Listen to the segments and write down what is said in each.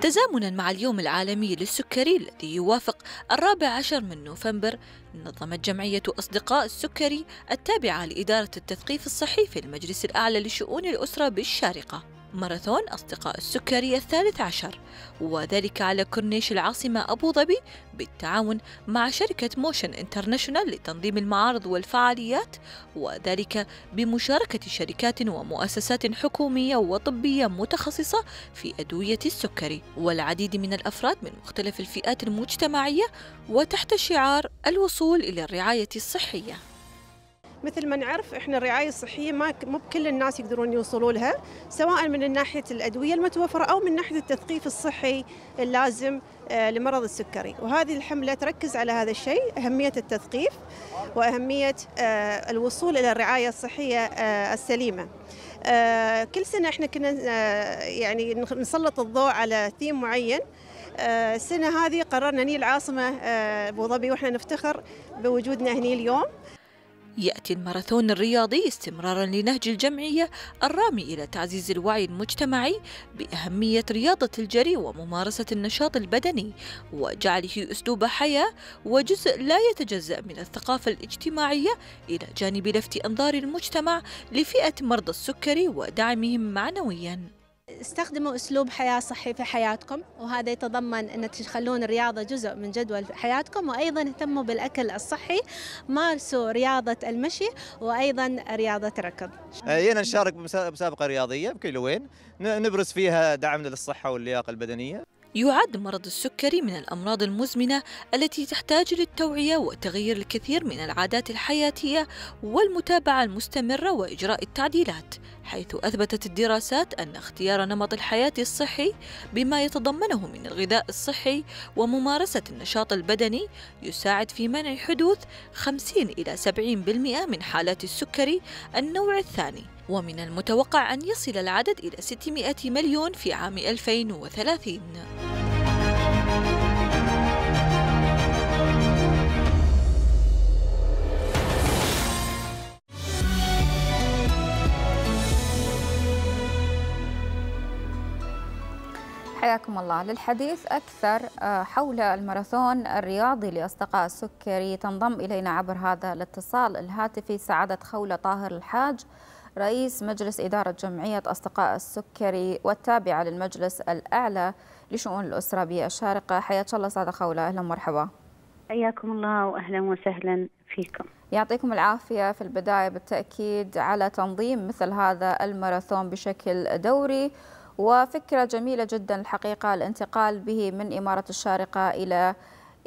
تزامنا مع اليوم العالمي للسكري الذي يوافق الرابع عشر من نوفمبر نظمت جمعية أصدقاء السكري التابعة لإدارة التثقيف الصحي في المجلس الأعلى لشؤون الأسرة بالشارقة. ماراثون أصدقاء السكري الثالث عشر وذلك على كورنيش العاصمة أبو ظبي بالتعاون مع شركة Motion International لتنظيم المعارض والفعاليات وذلك بمشاركة شركات ومؤسسات حكومية وطبية متخصصة في أدوية السكري. والعديد من الأفراد من مختلف الفئات المجتمعية وتحت شعار الوصول إلى الرعاية الصحية. مثل ما نعرف إحنا الرعاية الصحية ما مو بكل الناس يقدرون يوصلوا لها سواء من ناحية الأدوية المتوفرة أو من ناحية التثقيف الصحي اللازم آه، لمرض السكري. وهذه الحملة تركز على هذا الشيء أهمية التثقيف وأهمية آه، الوصول إلى الرعاية الصحية آه، السليمة. كل سنة إحنا كنا يعني نسلط الضوء على ثيم معين. السنة هذه قررنا ني العاصمه أبو ظبي وإحنا نفتخر بوجودنا هني اليوم. يأتي الماراثون الرياضي استمرارا لنهج الجمعية الرامي إلى تعزيز الوعي المجتمعي بأهمية رياضة الجري وممارسة النشاط البدني وجعله أسلوب حياة وجزء لا يتجزأ من الثقافة الاجتماعية إلى جانب لفت أنظار المجتمع لفئة مرضى السكري ودعمهم معنوياً. استخدموا أسلوب حياة صحي في حياتكم وهذا يتضمن إن تخلون الرياضة جزء من جدول حياتكم وأيضا اهتموا بالأكل الصحي مارسوا رياضة المشي وأيضا رياضة الركض. جينا نشارك بمسابقه رياضية بكيلوين نبرز فيها دعمنا للصحة واللياقة البدنية. يعد مرض السكري من الأمراض المزمنة التي تحتاج للتوعية وتغيير الكثير من العادات الحياتية والمتابعة المستمرة وإجراء التعديلات حيث أثبتت الدراسات أن اختيار نمط الحياة الصحي بما يتضمنه من الغذاء الصحي وممارسة النشاط البدني يساعد في منع حدوث 50 إلى 70% من حالات السكري النوع الثاني. ومن المتوقع أن يصل العدد إلى 600 مليون في عام 2030 حياكم الله. للحديث أكثر آه، حول الماراثون الرياضي لأصدقاء السكري تنضم إلينا عبر هذا الاتصال الهاتفي سعادة خولة طاهر الحاج. رئيس مجلس إدارة جمعية أصدقاء السكري والتابعة للمجلس الأعلى لشؤون الأسرة بالشارقة حياك الله سعادة خولة أهلا ومرحبا. حياكم الله وأهلا وسهلا فيكم. يعطيكم العافية في البداية بالتأكيد على تنظيم مثل هذا الماراثون بشكل دوري. وفكرة جميلة جدا الحقيقة الانتقال به من إمارة الشارقة إلى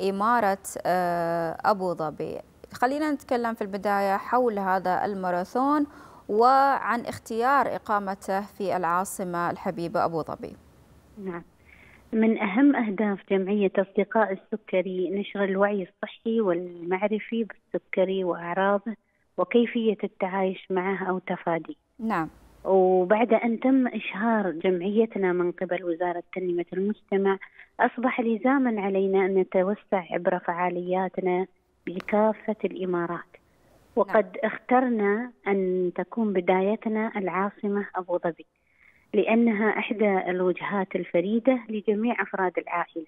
إمارة آه، أبو ظبي. خلينا نتكلم في البداية حول هذا الماراثون وعن اختيار إقامته في العاصمة الحبيبة أبو ظبي. نعم. من أهم أهداف جمعية أصدقاء السكري نشر الوعي الصحي والمعرفي بالسكري وأعراضه وكيفية التعايش معه أو تفاديه. نعم. وبعد أن تم إشهار جمعيتنا من قبل وزارة تنمية المجتمع أصبح لزاما علينا أن نتوسع عبر فعالياتنا بكافة الإمارات. وقد نعم. اخترنا أن تكون بدايتنا العاصمة أبو ظبي لأنها إحدى الوجهات الفريدة لجميع أفراد العائلة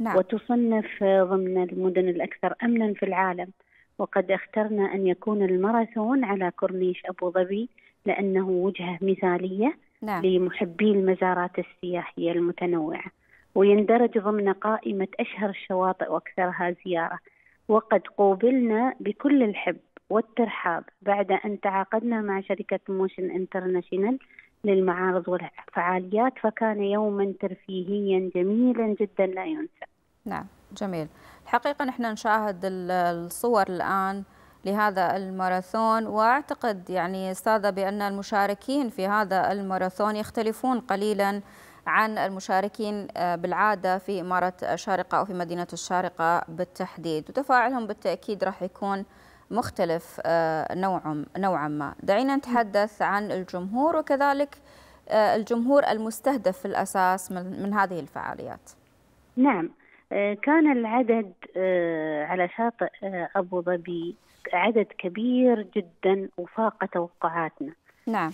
نعم. وتصنف ضمن المدن الأكثر أمنا في العالم وقد اخترنا أن يكون الماراثون على كورنيش أبو ظبي لأنه وجهة مثالية نعم. لمحبي المزارات السياحية المتنوعة ويندرج ضمن قائمة أشهر الشواطئ وأكثرها زيارة وقد قوبلنا بكل الحب والترحاب. بعد أن تعاقدنا مع شركة Motion International للمعارض والفعاليات فكان يوما ترفيهيا جميلا جدا لا ينسى. نعم جميل. الحقيقة نحن نشاهد الصور الآن لهذا الماراثون وأعتقد يعني أستاذة بأن المشاركين في هذا الماراثون يختلفون قليلا عن المشاركين آه، بالعادة في إمارة الشارقة أو في مدينة الشارقة بالتحديد. وتفاعلهم بالتأكيد راح يكون مختلف آه، نوعا نوعا ما. دعينا نتحدث عن الجمهور وكذلك آه، الجمهور المستهدف في الأساس من هذه الفعاليات. نعم. كان العدد على شاطئ أبو ظبي عدد كبير جدا وفاق توقعاتنا. نعم.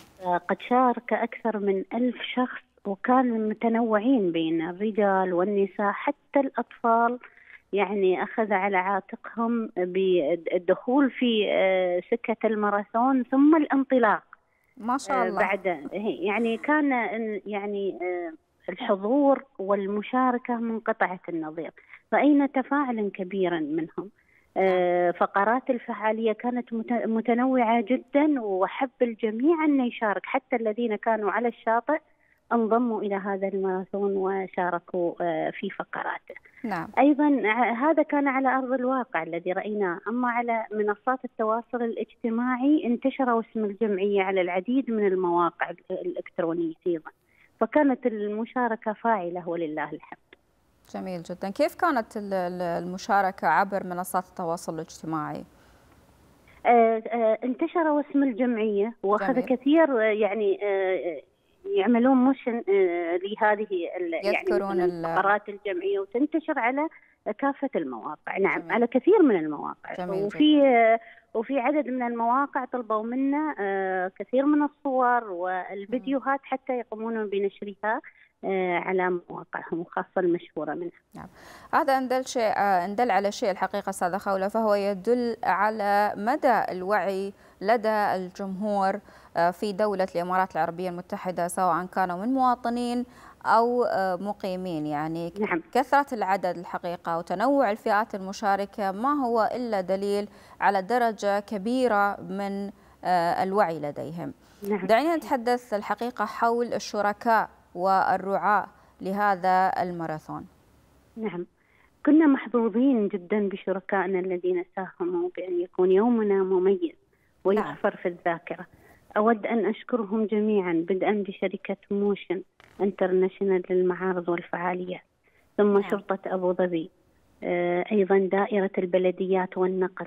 قد شارك أكثر من ألف شخص وكان متنوعين بين الرجال والنساء حتى الأطفال يعني أخذ على عاتقهم بالدخول في آه، سكة الماراثون ثم الانطلاق. ما شاء الله. بعد يعني كان يعني الحضور والمشاركة منقطعة النظير. رأينا تفاعلا كبيرا منهم؟ آه، فقرات الفعالية كانت متنوعة جدا وحب الجميع أن يشارك حتى الذين كانوا على الشاطئ انضموا إلى هذا الماراثون وشاركوا آه، في فقراته نعم. أيضا هذا كان على أرض الواقع الذي رأيناه أما على منصات التواصل الاجتماعي انتشر اسم الجمعية على العديد من المواقع الإلكترونية أيضا فكانت المشاركة فاعلة ولله الحمد جميل جدا كيف كانت المشاركة عبر منصات التواصل الاجتماعي؟ آه، آه، انتشر اسم الجمعية وأخذ جميل. كثير يعني آه، يعملون موشن لهذه يذكرون يعني الفقرات الجمعية وتنتشر على كافة المواقع نعم جميل. على كثير من المواقع جميل وفي جميل. وفي عدد من المواقع طلبوا منا كثير من الصور والفيديوهات حتى يقومون بنشرها آه، على مواقعهم وخاصة المشهورة منها نعم. هذا إن دل, شيء إن دل على شيء الحقيقة أستاذة خولة فهو يدل على مدى الوعي لدى الجمهور آه، في دولة الإمارات العربية المتحدة سواء كانوا من مواطنين أو آه، مقيمين. يعني نعم. كثرة العدد الحقيقة وتنوع الفئات المشاركة ما هو إلا دليل على درجة كبيرة من الوعي لديهم. نعم. دعينا نتحدث الحقيقة حول الشركاء والرعاة لهذا الماراثون. نعم. كنا محظوظين جدا بشركائنا الذين ساهموا بأن يكون يومنا مميز. ويحفر في الذاكرة. أود أن أشكرهم جميعا. بدءا بشركة Motion International للمعارض والفعاليات ثم نعم. شرطة أبو ظبي. آه، أيضا دائرة البلديات والنقل.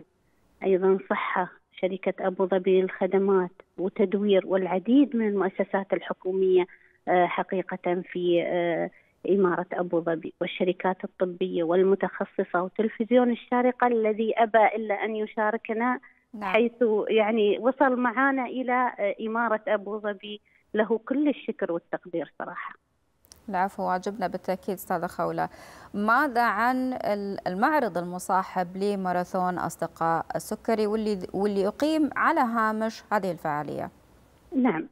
أيضا صحة شركة أبو ظبي للخدمات وتدوير والعديد من المؤسسات الحكومية آه، حقيقة في آه، إمارة أبو ظبي والشركات الطبية والمتخصصة وتلفزيون الشارقة الذي أبى إلا أن يشاركنا نعم. حيث يعني وصل معنا إلى إمارة أبو ظبي. له كل الشكر والتقدير صراحة. العفو واجبنا بالتأكيد أستاذة خولة. ماذا عن المعرض المصاحب لماراثون أصدقاء السكري واللي, واللي يقيم على هامش هذه الفعالية؟ نعم.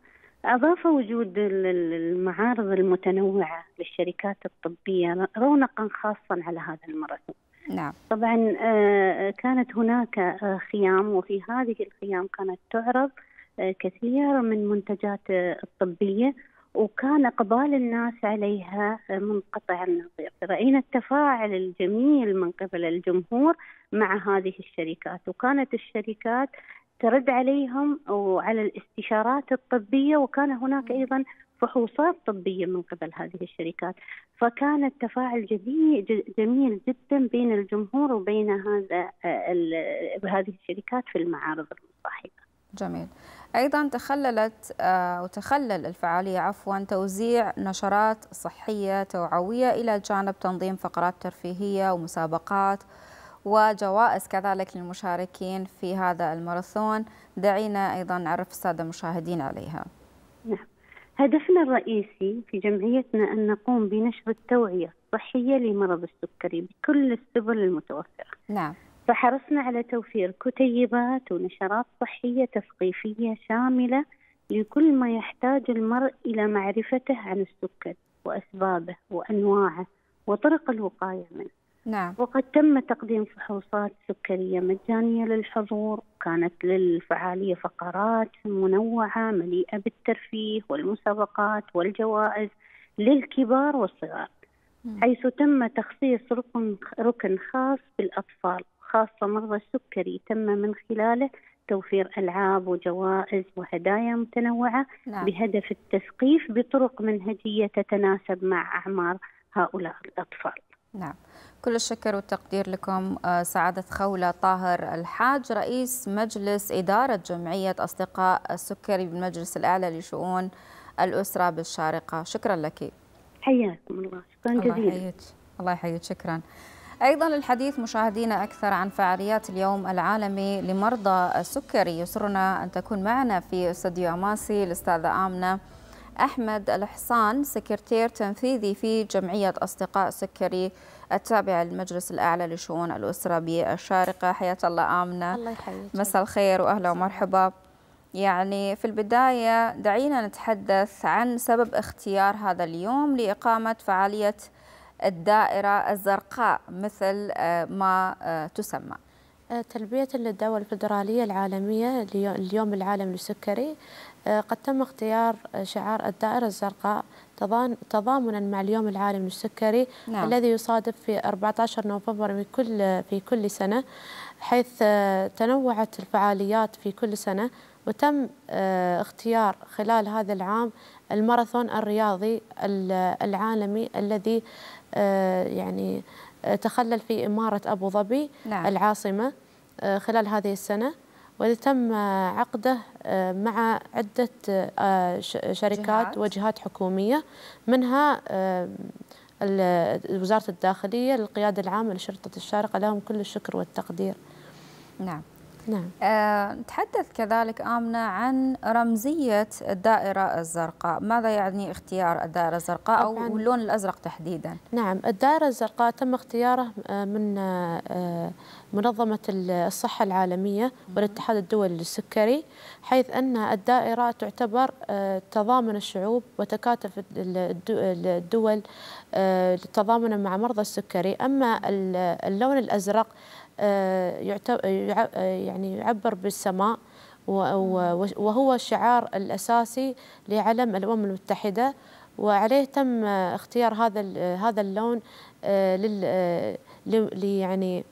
أضاف وجود المعارض المتنوعة للشركات الطبية رونقا خاصا على هذا الماراثون. نعم. طبعا آه، كانت هناك آه، خيام وفي هذه الخيام كانت تعرض آه، كثير من منتجات الطبية وكان إقبال الناس عليها منقطع النظير رأينا التفاعل الجميل من قبل الجمهور مع هذه الشركات وكانت الشركات ترد عليهم وعلى الاستشارات الطبية وكان هناك أيضا فحوصات طبية من قبل هذه الشركات. فكان التفاعل جميل, جميل جدا بين الجمهور وبين هذا هذه الشركات في المعارض المصاحبة. جميل. أيضا تخللت آه، وتخلل الفعالية عفوا توزيع نشرات صحية توعوية إلى جانب تنظيم فقرات ترفيهية ومسابقات وجوائز كذلك للمشاركين في هذا الماراثون. دعينا أيضا نعرف السادة المشاهدين عليها. نعم. هدفنا الرئيسي في جمعيتنا أن نقوم بنشر التوعية الصحية لمرض السكري بكل السبل المتوفرة. نعم. فحرصنا على توفير كتيبات ونشرات صحية تثقيفية شاملة لكل ما يحتاج المرء إلى معرفته عن السكر وأسبابه وأنواعه وطرق الوقاية منه. نعم. وقد تم تقديم فحوصات سكرية مجانية للحضور كانت للفعالية فقرات منوعة مليئة بالترفيه والمسابقات والجوائز للكبار والصغار حيث تم تخصيص ركن ركن خاص بالأطفال خاصة مرضى السكري تم من خلاله توفير ألعاب وجوائز وهدايا متنوعة نعم. بهدف التثقيف بطرق منهجية تتناسب مع أعمار هؤلاء الأطفال نعم. كل الشكر والتقدير لكم آه، سعادة خولة طاهر الحاج رئيس مجلس إدارة جمعية أصدقاء السكري بالمجلس الأعلى لشؤون الأسرة بالشارقة. شكرا لك. حياكم الله. شكرا جزيلا. الله يحييك. الله يحييك. شكرا. أيضا الحديث مشاهدينا أكثر عن فعاليات اليوم العالمي لمرضى السكري. يسرنا أن تكون معنا في استوديو أماسي الأستاذة آمنة أحمد الحصان سكرتير تنفيذي في جمعية أصدقاء السكري التابعة للمجلس الأعلى لشؤون الأسرة بالشارقة. حياك الله آمنة. الله يحييك. مساء الخير وأهلا ومرحبا. يعني في البداية دعينا نتحدث عن سبب اختيار هذا اليوم لإقامة فعالية الدائرة الزرقاء مثل آه، ما آه، تسمى. آه، تلبية للدعوة الفدرالية العالمية اليوم العالمي للسكري. قد تم اختيار شعار الدائرة الزرقاء تضامنا مع اليوم العالمي للسكري نعم. الذي يصادف في 14 نوفمبر في كل في كل سنة حيث تنوعت الفعاليات في كل سنة وتم اختيار خلال هذا العام الماراثون الرياضي العالمي الذي آه، يعني آه، تخلل في إمارة أبو ظبي نعم. العاصمة آه، خلال هذه السنة والذي تم عقده مع عدة شركات جهات. وجهات حكومية منها وزارة الداخلية للقيادة العامة لشرطة الشارقة لهم كل الشكر والتقدير نعم نعم. أه نتحدث كذلك آمنة عن رمزية الدائرة الزرقاء. ماذا يعني اختيار الدائرة الزرقاء أو اللون الأزرق تحديدا؟ نعم الدائرة الزرقاء تم اختياره آه، من آه، منظمة الصحة العالمية والاتحاد الدولي للسكري حيث أن الدائرة تعتبر آه، تضامن الشعوب وتكاتف الدول تضامنا مع مرضى السكري. أما اللون الأزرق آه، آه، يعني يعبر بالسماء وهو الشعار الأساسي لعلم الأمم المتحدة. وعليه تم اختيار هذا هذا اللون آه، لل يعني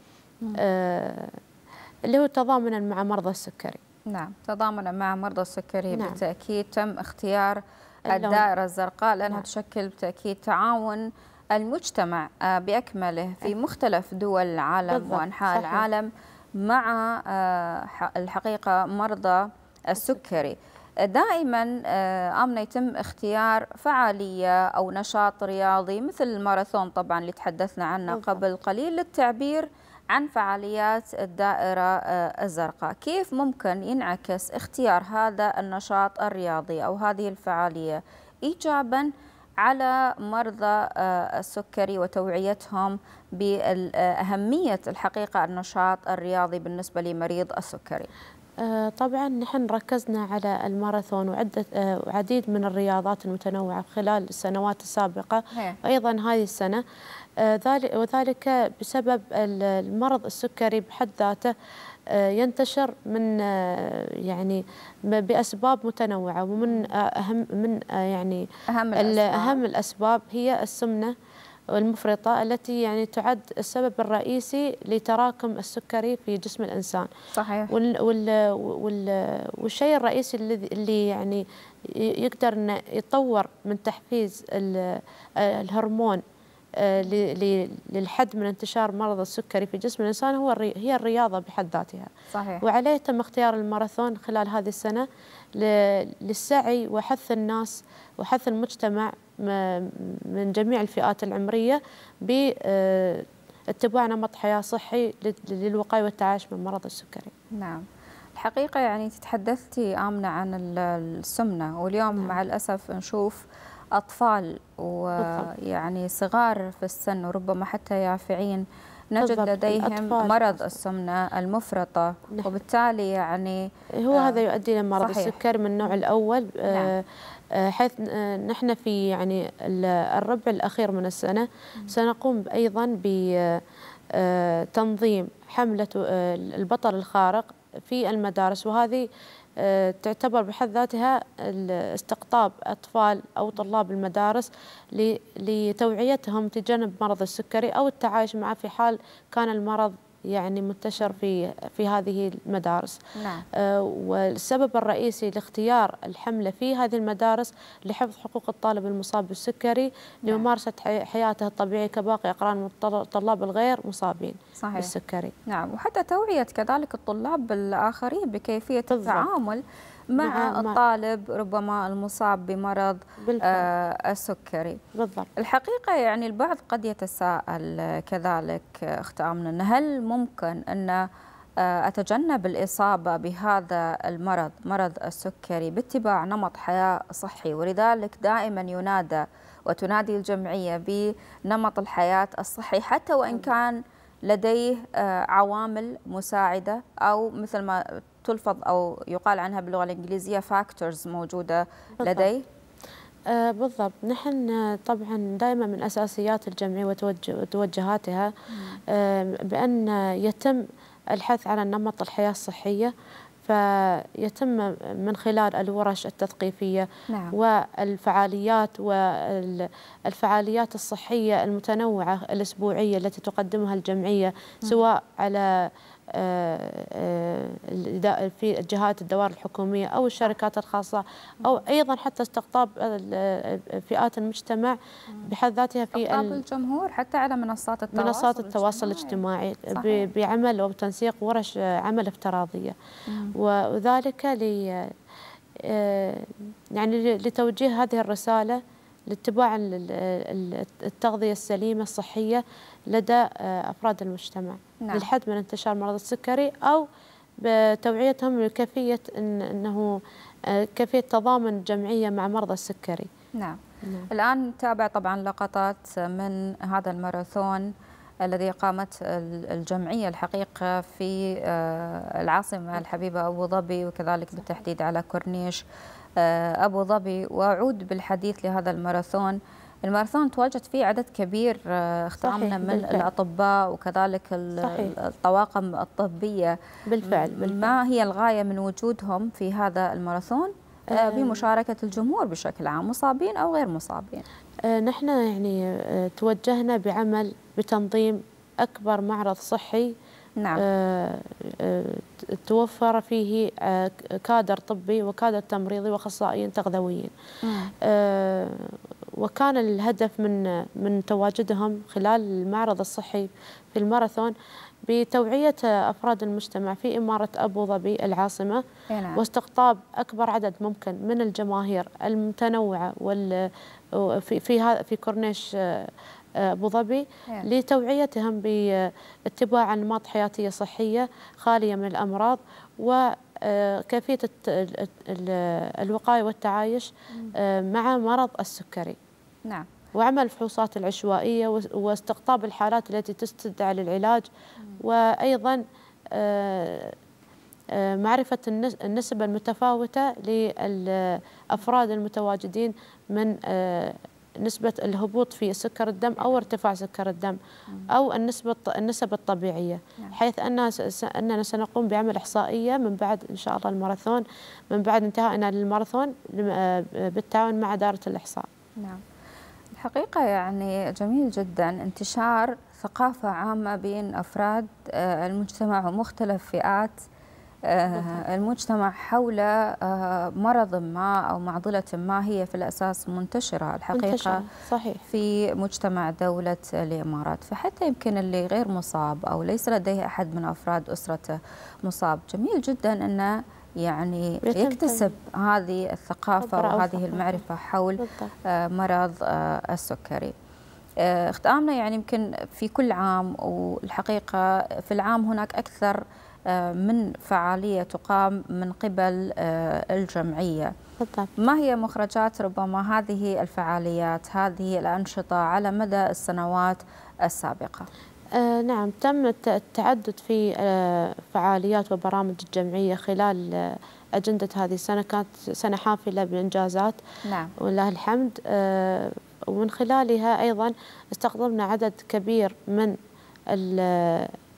اللي هو تضامنا مع مرضى السكري. نعم تضامنا مع مرضى السكري نعم. بالتأكيد تم اختيار الدائرة الزرقاء لأنها نعم. تشكل بالتأكيد تعاون المجتمع آه، بأكمله في مختلف دول العالم وأنحاء صحيح. العالم مع آه، الحقيقة مرضى السكري. دائما آه، آمنة يتم اختيار فعالية أو نشاط رياضي مثل الماراثون طبعا اللي تحدثنا عنه قبل قليل للتعبير عن فعاليات الدائرة الزرقاء. كيف ممكن ينعكس اختيار هذا النشاط الرياضي أو هذه الفعالية؟ إيجابا على مرضى آه، السكري وتوعيتهم بأهمية الحقيقة النشاط الرياضي بالنسبة لمريض السكري. آه، طبعا نحن ركزنا على الماراثون وعدة آه، وعديد من الرياضات المتنوعة خلال السنوات السابقة أيضا هذه السنة. وذلك بسبب المرض السكري بحد ذاته آه، ينتشر من آه، يعني بأسباب متنوعة ومن آه، أهم من يعني أهم الأسباب, أهم الأسباب هي السمنة المفرطة التي يعني تعد السبب الرئيسي لتراكم السكري في جسم الإنسان. صحيح. وال وال وال والشيء الرئيسي الذي اللي يعني يقدر يطور من تحفيز الهرمون آه، للحد من انتشار مرض السكري في جسم الإنسان هو هي الرياضة بحد ذاتها صحيح. وعليه تم اختيار الماراثون خلال هذه السنة للسعي وحث الناس وحث المجتمع من جميع الفئات العمرية باتباع آه، نمط حياة صحي للوقاية والتعايش من مرض السكري نعم الحقيقة يعني تحدثتي آمنة عن السمنة واليوم نعم. مع الأسف نشوف أطفال ويعني صغار في السن وربما حتى يافعين نجد لديهم مرض السمنة المفرطة. نعم. وبالتالي يعني هو آه هذا يؤدي إلى مرض السكر من النوع الأول. آه نعم. آه حيث آه نحن في يعني الربع الأخير من السنة سنقوم أيضا بتنظيم آه، حملة البطل الخارق في المدارس. وهذه تعتبر بحد ذاتها استقطاب أطفال أو طلاب المدارس لتوعيتهم تجنب مرض السكري أو التعايش معه في حال كان المرض يعني منتشر في في هذه المدارس نعم. آه والسبب الرئيسي لاختيار الحملة في هذه المدارس لحفظ حقوق الطالب المصاب بالسكري نعم. لممارسة حياته الطبيعية كباقي أقران الطلاب الغير مصابين صحيح. بالسكري نعم وحتى توعية كذلك الطلاب الآخرين بكيفية بالضبط. التعامل مع الطالب ربما المصاب بمرض آه السكري. بالضبط. الحقيقة يعني البعض قد يتساءل كذلك أخت آمنة هل ممكن أن آه، أتجنب الإصابة بهذا المرض مرض السكري باتباع نمط حياة صحي؟ ولذلك دائما ينادى وتنادي الجمعية بنمط الحياة الصحي حتى وإن كان لديه آه، عوامل مساعدة أو مثل ما تلفظ أو يقال عنها باللغة الإنجليزية factors موجودة لديه آه بالضبط. نحن طبعا دائما من أساسيات الجمعية وتوجهاتها آه بأن يتم الحث على نمط الحياة الصحية فيتم من خلال الورش التثقيفية نعم. والفعاليات والفعاليات الصحية المتنوعة الأسبوعية التي تقدمها الجمعية سواء على في جهات الدوائر الحكومية أو الشركات الخاصة أو أيضا حتى استقطاب فئات المجتمع بحد ذاتها في استقطاب الجمهور حتى على منصات التواصل منصات التواصل الاجتماعي, الاجتماعي بعمل وبتنسيق ورش عمل افتراضية. وذلك ل آه، يعني لتوجيه هذه الرسالة لاتباع التغذية السليمة الصحية لدى آه، أفراد المجتمع. نعم. للحد من انتشار مرض السكري أو بتوعيتهم لكيفية إن أنه آه، كيفية تضامن جمعية مع مرضى السكري. نعم. نعم. الآن نتابع طبعا لقطات من هذا الماراثون الذي قامت الجمعية الحقيقة في آه، العاصمة الحبيبة أبو ظبي وكذلك بالتحديد على كورنيش. أبو ظبي وأعود بالحديث لهذا الماراثون الماراثون تواجد فيه عدد كبير آه، أخت آمنة من بالفعل. الأطباء وكذلك صحيح. الطواقم الطبية بالفعل, بالفعل ما هي الغاية من وجودهم في هذا الماراثون آه، آه. بمشاركة الجمهور بشكل عام مصابين أو غير مصابين نحن يعني توجهنا بعمل بتنظيم أكبر معرض صحي نعم. توفر فيه كادر طبي وكادر تمريضي وأخصائيين تغذويين وكان الهدف من من تواجدهم خلال المعرض الصحي في الماراثون بتوعية أفراد المجتمع في إمارة أبو ظبي العاصمة نعم. واستقطاب أكبر عدد ممكن من الجماهير المتنوعة وال في في في كورنيش آه، أبو ظبي نعم. لتوعيتهم باتباع أنماط حياتية صحية خالية من الأمراض و آه، كيفية الوقاية والتعايش آه، مع مرض السكري. نعم. وعمل الفحوصات العشوائية واستقطاب الحالات التي تستدعى للعلاج وأيضا آه، معرفة النسبة المتفاوتة للأفراد المتواجدين من نسبة الهبوط في سكر الدم أو ارتفاع سكر الدم أو النسبة النسب الطبيعية نعم. حيث أننا أننا سنقوم بعمل إحصائية من بعد إن شاء الله الماراثون من بعد انتهائنا للماراثون بالتعاون مع دارة الإحصاء. نعم. الحقيقة يعني جميل جدا انتشار ثقافة عامة بين أفراد آه، المجتمع ومختلف فئات آه، المجتمع حول آه، مرض ما أو معضلة ما هي في الأساس منتشرة الحقيقة منتشرة. صحيح. في مجتمع دولة الإمارات فحتى يمكن اللي غير مصاب أو ليس لديه أحد من أفراد أسرته مصاب جميل جدا أنه يعني يكتسب هذه الثقافة وهذه المعرفة حول آه، مرض آه، السكري آه، اختامنا يعني يمكن في كل عام والحقيقة في العام هناك أكثر من فعالية تقام من قبل الجمعية. بالضبط. ما هي مخرجات ربما هذه الفعاليات هذه الأنشطة على مدى السنوات السابقة؟ آه نعم تم التعدد في آه فعاليات وبرامج الجمعية خلال آه أجندة هذه السنة. كانت سنة حافلة بالإنجازات نعم. ولله الحمد آه ومن خلالها أيضا استقطبنا عدد كبير من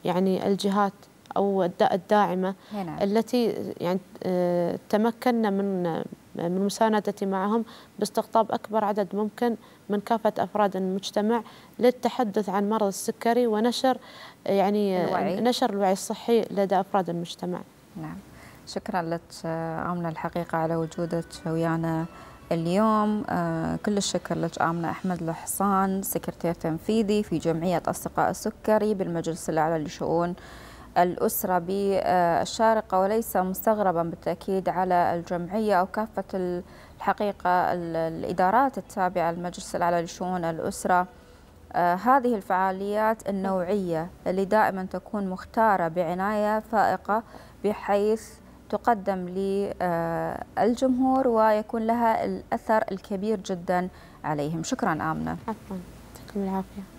يعني الجهات أو الداعمة نعم. التي يعني آه تمكنا من من المساندة معهم باستقطاب أكبر عدد ممكن من كافة أفراد المجتمع للتحدث عن مرض السكري ونشر يعني الوعي. نشر الوعي الصحي لدى أفراد المجتمع نعم شكرا لك آمنة الحقيقة على وجودك ويانا اليوم آه كل الشكر لك آمنة أحمد الحصان سكرتير تنفيذي في جمعية أصدقاء السكري بالمجلس الأعلى لشؤون الأسرة بالشارقة وليس مستغربا بالتأكيد على الجمعية أو كافة الحقيقة الإدارات التابعة للمجلس الأعلى لشؤون الأسرة. آه هذه الفعاليات النوعية اللي دائما تكون مختارة بعناية فائقة بحيث تقدم للجمهور ويكون لها الأثر الكبير جدا عليهم. شكرا آمنة. عفوا. يعطيكم العافية.